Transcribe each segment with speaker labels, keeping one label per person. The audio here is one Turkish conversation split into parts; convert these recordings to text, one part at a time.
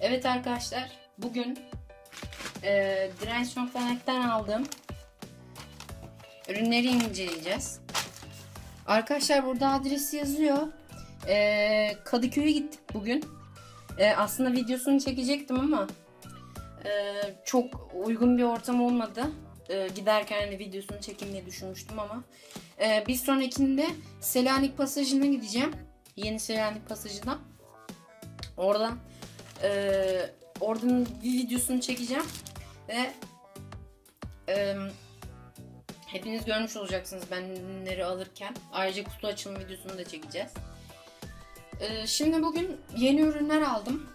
Speaker 1: Evet arkadaşlar bugün e, Dirension Connect'ten aldığım ürünleri inceleyeceğiz. Arkadaşlar burada adresi yazıyor. E, Kadıköy'e gittik bugün. E, aslında videosunu çekecektim ama e, çok uygun bir ortam olmadı. E, giderken hani videosunu çekeyim diye düşünmüştüm ama e, bir sonrakinde Selanik Pasajı'na gideceğim. Yeni Selanik Pasajı'na. Oradan ee, oradan bir videosunu çekeceğim ve e, hepiniz görmüş olacaksınız ben ürünleri alırken. Ayrıca kutu açılım videosunu da çekeceğiz. Ee, şimdi bugün yeni ürünler aldım.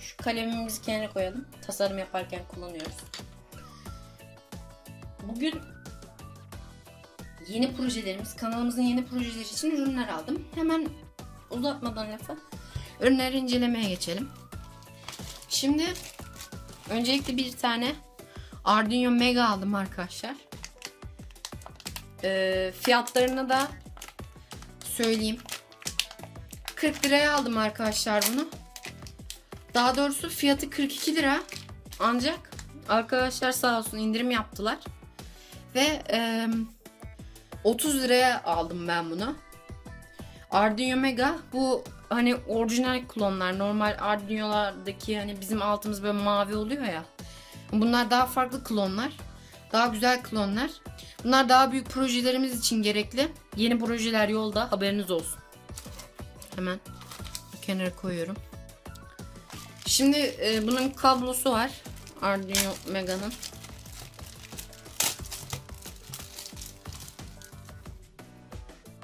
Speaker 1: Şu kalemimizi kenara koyalım. Tasarım yaparken kullanıyoruz. Bugün yeni projelerimiz, kanalımızın yeni projeleri için ürünler aldım. Hemen uzatmadan lafı ürünleri incelemeye geçelim. Şimdi öncelikle bir tane Arduino Mega aldım arkadaşlar. Ee, fiyatlarını da söyleyeyim. 40 liraya aldım arkadaşlar bunu. Daha doğrusu fiyatı 42 lira. Ancak arkadaşlar sağ olsun indirim yaptılar. Ve e, 30 liraya aldım ben bunu. Arduino Mega bu hani orijinal klonlar normal Arduino'lardaki hani bizim altımız böyle mavi oluyor ya. Bunlar daha farklı klonlar. Daha güzel klonlar. Bunlar daha büyük projelerimiz için gerekli. Yeni projeler yolda haberiniz olsun. Hemen kenara koyuyorum. Şimdi e, bunun kablosu var. Arduino Mega'nın.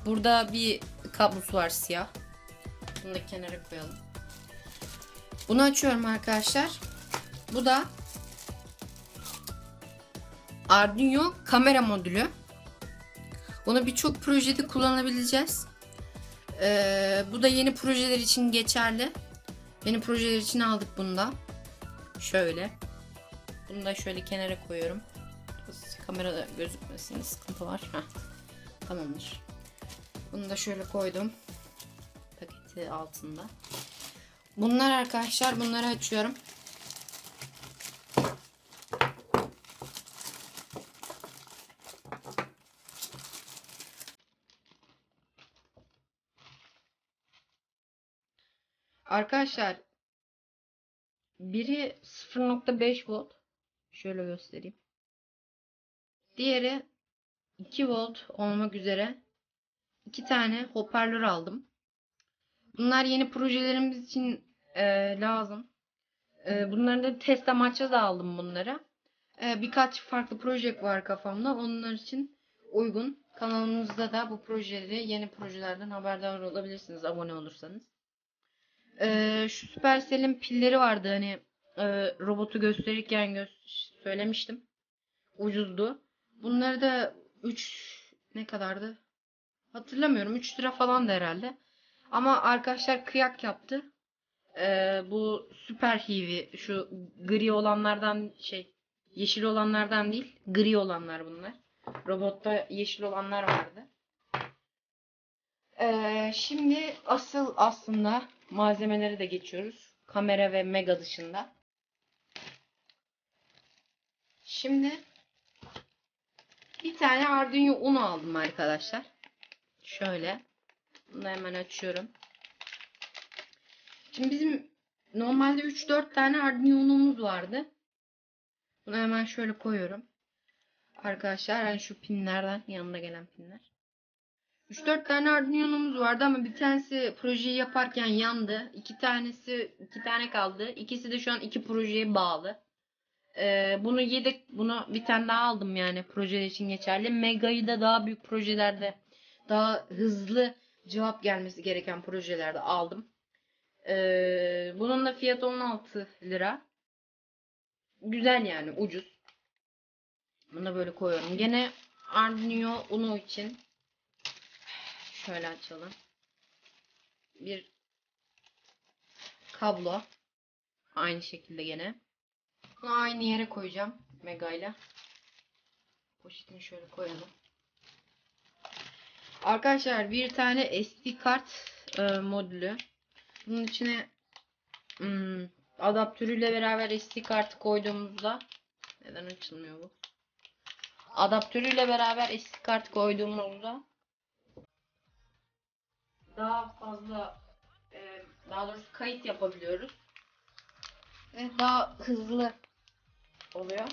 Speaker 1: Burada bir kablosu var siyah. Bunu da kenara koyalım. Bunu açıyorum arkadaşlar. Bu da Arduino kamera modülü. Bunu birçok projede kullanabileceğiz. Ee, bu da yeni projeler için geçerli. Yeni projeler için aldık bunu da. Şöyle. Bunu da şöyle kenara koyuyorum. Kamerada gözükmesin sıkıntı var. Heh. Tamamdır. Bunu da şöyle koydum. Paketi altında. Bunlar arkadaşlar bunları açıyorum. Arkadaşlar biri 0.5 volt. Şöyle göstereyim. Diğeri 2 volt olmak üzere iki tane hoparlör aldım. Bunlar yeni projelerimiz için e, lazım. E, bunları da test amaçlı da aldım bunları. E, birkaç farklı proje var kafamda. Onlar için uygun. Kanalımızda da bu projeleri, yeni projelerden haberdar olabilirsiniz abone olursanız. E, şu Supercell'in pilleri vardı hani e, robotu gösterirken gö söylemiştim. Ucuzdu. Bunları da 3 ne kadardı? Hatırlamıyorum. 3 lira falan da herhalde. Ama arkadaşlar kıyak yaptı. Ee, bu süper hivi şu gri olanlardan şey yeşil olanlardan değil gri olanlar bunlar. Robotta yeşil olanlar vardı. Ee, şimdi asıl aslında malzemeleri de geçiyoruz. Kamera ve mega dışında. Şimdi bir tane Arduino Uno aldım arkadaşlar. Şöyle. Bunu hemen açıyorum. Şimdi bizim normalde 3-4 tane Arduino'muz vardı. Bunu hemen şöyle koyuyorum. Arkadaşlar yani şu pinlerden yanında gelen pinler. 3-4 tane Arduino'muz vardı ama bir tanesi projeyi yaparken yandı. İki tanesi iki tane kaldı. İkisi de şu an iki projeye bağlı. Ee, bunu yedek bunu bir tane daha aldım yani projeler için geçerli. Mega'yı da daha büyük projelerde daha hızlı cevap gelmesi gereken projelerde aldım. Ee, bunun da fiyatı 16 lira. Güzel yani ucuz. Bunu da böyle koyuyorum. Gene Arduino Uno için şöyle açalım. Bir kablo. Aynı şekilde gene. Bunu aynı yere koyacağım. Mega ile. Poşetini şöyle koyalım. Arkadaşlar bir tane SD kart e, modülü. Bunun içine hmm, adaptörüyle beraber SD kartı koyduğumuzda neden açılmıyor bu? Adaptörüyle beraber SD kart koyduğumuzda daha fazla e, daha doğrusu kayıt yapabiliyoruz. Ve daha hızlı oluyor.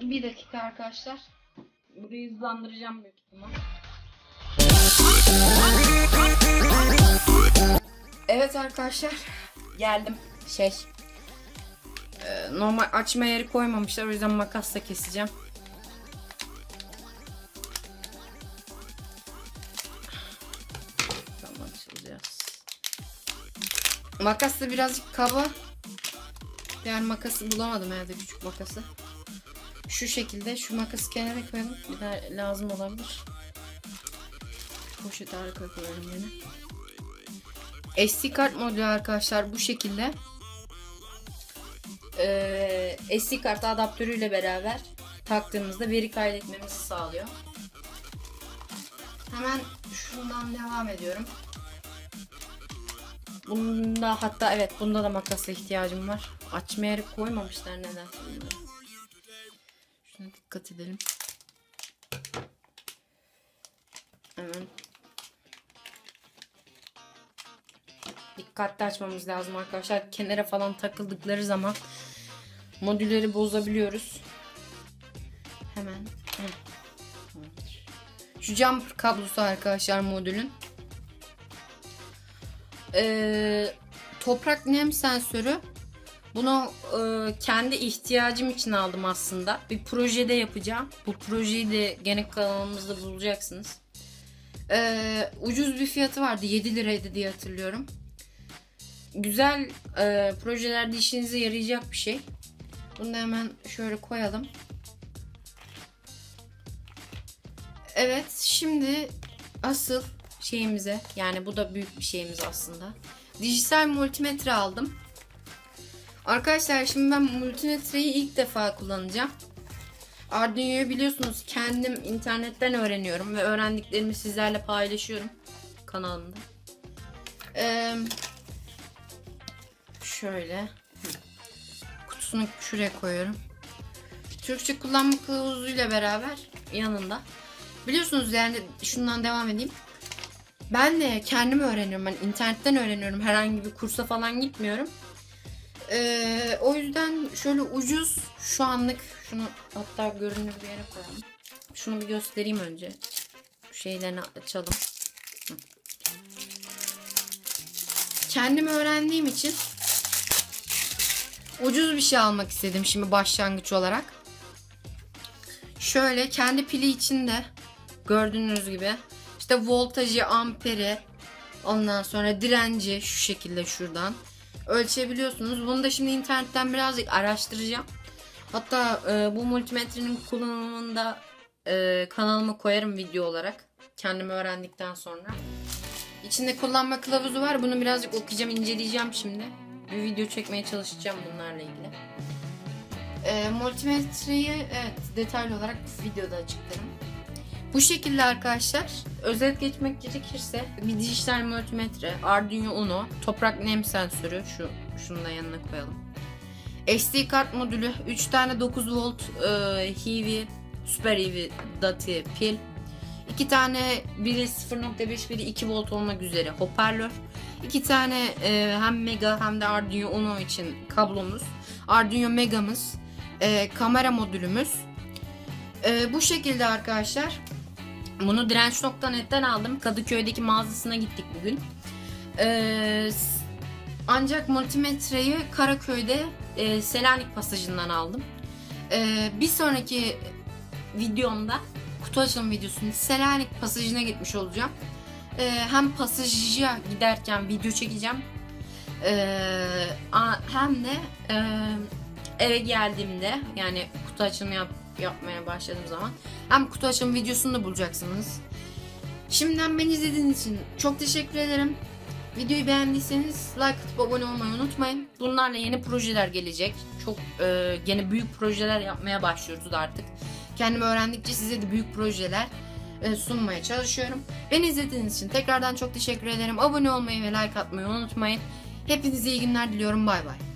Speaker 1: Bir dakika arkadaşlar. Burayı hızlandıracağım büyük ihtimal. Evet arkadaşlar. Geldim. Şey. e, normal açma yeri koymamışlar. O yüzden makasla keseceğim. Tamam açılacağız. Makas da birazcık kaba. Diğer makası bulamadım evde küçük makası. Şu şekilde şu makası kenara koyalım. Bir daha lazım olabilir. Poşeti arkaya koyalım yine. SD kart modülü arkadaşlar bu şekilde. Ee, SD kart adaptörüyle beraber taktığımızda veri kaydetmemizi sağlıyor. Hemen şundan devam ediyorum. Bunda hatta evet bunda da makasa ihtiyacım var. Açma yeri koymamışlar neden Şuna dikkat edelim. Hemen. Dikkatli açmamız lazım arkadaşlar. Kenara falan takıldıkları zaman modülleri bozabiliyoruz. Hemen. Şu jumper kablosu arkadaşlar modülün. Ee, toprak nem sensörü. Bunu e, kendi ihtiyacım için aldım aslında. Bir projede yapacağım. Bu projeyi de gene kanalımızda bulacaksınız. Ee, ucuz bir fiyatı vardı. 7 liraydı diye hatırlıyorum. Güzel e, projelerde işinize yarayacak bir şey. Bunu da hemen şöyle koyalım. Evet şimdi asıl şeyimize yani bu da büyük bir şeyimiz aslında. Dijital multimetre aldım. Arkadaşlar şimdi ben multimetreyi ilk defa kullanacağım. Arduino'yu biliyorsunuz kendim internetten öğreniyorum ve öğrendiklerimi sizlerle paylaşıyorum kanalımda. Ee, şöyle kutusunu şuraya koyuyorum. Türkçe kullanma kılavuzuyla beraber yanında. Biliyorsunuz yani şundan devam edeyim. Ben de kendim öğreniyorum. Ben internetten öğreniyorum. Herhangi bir kursa falan gitmiyorum. Ee, o yüzden şöyle ucuz şu anlık şunu hatta görünür bir yere koyalım. Şunu bir göstereyim önce. Şeylerini açalım. Hı. Kendim öğrendiğim için ucuz bir şey almak istedim şimdi başlangıç olarak. Şöyle kendi pili içinde gördüğünüz gibi işte voltajı, amperi, ondan sonra direnci şu şekilde şuradan ölçebiliyorsunuz. Bunu da şimdi internetten birazcık araştıracağım. Hatta e, bu multimetrenin kullanımında e, kanalıma koyarım video olarak. Kendimi öğrendikten sonra. İçinde kullanma kılavuzu var. Bunu birazcık okuyacağım, inceleyeceğim şimdi. Bir video çekmeye çalışacağım bunlarla ilgili. E, multimetreyi evet detaylı olarak videoda açıklarım. Bu şekilde arkadaşlar özet geçmek gerekirse bir dijital multimetre, Arduino Uno, toprak nem sensörü şu şunu da yanına koyalım. SD kart modülü, 3 tane 9 volt e, HEVI, Super HEVI DATI pil, 2 tane biri 0.5 biri 2 volt olmak üzere hoparlör, 2 tane e, hem Mega hem de Arduino Uno için kablomuz, Arduino Mega'mız, e, kamera modülümüz. E, bu şekilde arkadaşlar. Bunu direnç.net'ten aldım. Kadıköy'deki mağazasına gittik bugün. Ee, ancak multimetreyi Karaköy'de e, Selanik pasajından aldım. Ee, bir sonraki videomda kutu açılım videosunda Selanik pasajına gitmiş olacağım. Ee, hem pasaja giderken video çekeceğim. Hem de e, eve geldiğimde yani kutu açılımı yap yapmaya başladığım zaman hem kutu açılım videosunu da bulacaksınız. Şimdiden beni izlediğiniz için çok teşekkür ederim. Videoyu beğendiyseniz like atıp abone olmayı unutmayın. Bunlarla yeni projeler gelecek. Çok e, yeni büyük projeler yapmaya başlıyoruz artık. Kendimi öğrendikçe size de büyük projeler e, sunmaya çalışıyorum. Beni izlediğiniz için tekrardan çok teşekkür ederim. Abone olmayı ve like atmayı unutmayın. Hepinize iyi günler diliyorum. Bay bay.